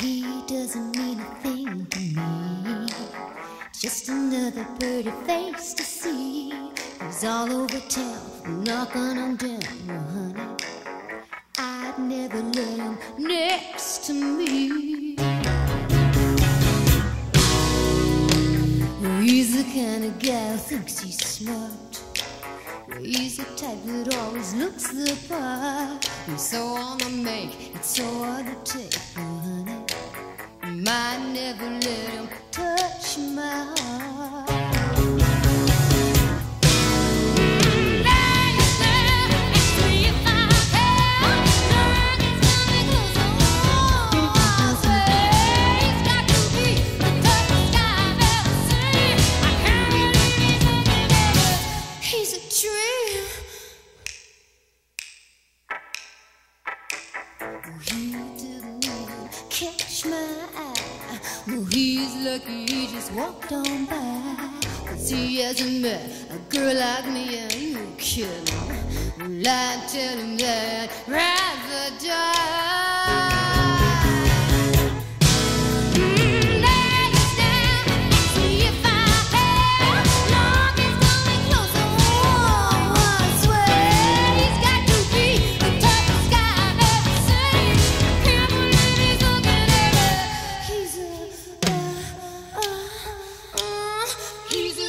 He doesn't mean a thing to me. Just another pretty face to see. He's all over town, knocking on down, no honey. I'd never let him next to me. He's the kind of guy who thinks he's smart. He's the type that always looks the part. He's so on the make, it's so hard to take, honey. Might never let him touch my heart. He's a dream. He lucky he just walked on by. Cause he hasn't met a girl like me, are you kidding? Well, I tell him that I'd rather die.